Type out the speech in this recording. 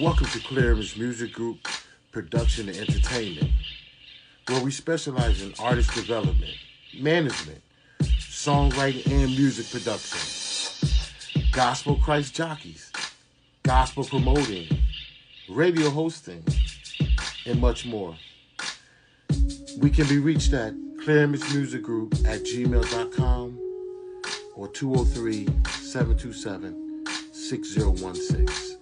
Welcome to Clear Image Music Group Production and Entertainment, where we specialize in artist development, management, songwriting, and music production, gospel Christ jockeys, gospel promoting, radio hosting, and much more. We can be reached at Clear Music Group at gmail.com or 203 727 6016.